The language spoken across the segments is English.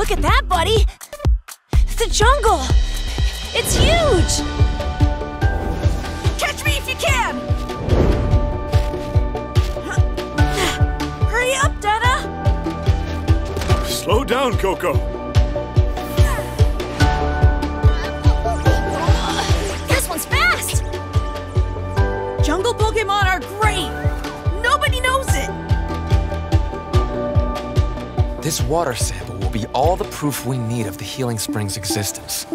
Look at that, buddy! It's the jungle! It's huge! Catch me if you can! Hurry up, Dada! Slow down, Koko. This one's fast! Jungle Pokemon are great! Nobody knows it! This water sample will be all the proof we need of the Healing Spring's existence.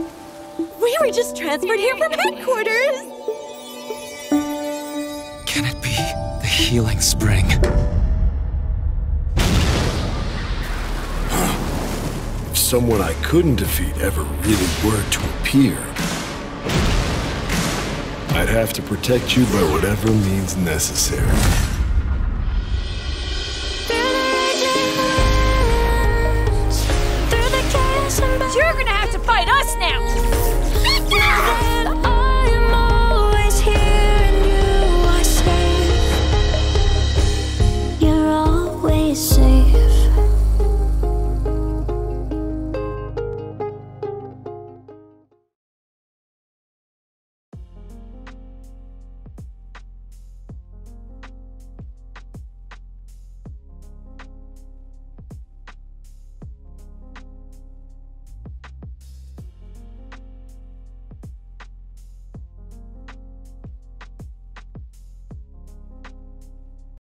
We were just transferred here from headquarters! Can it be the Healing Spring? If someone I couldn't defeat ever really were to appear, I'd have to protect you by whatever means necessary.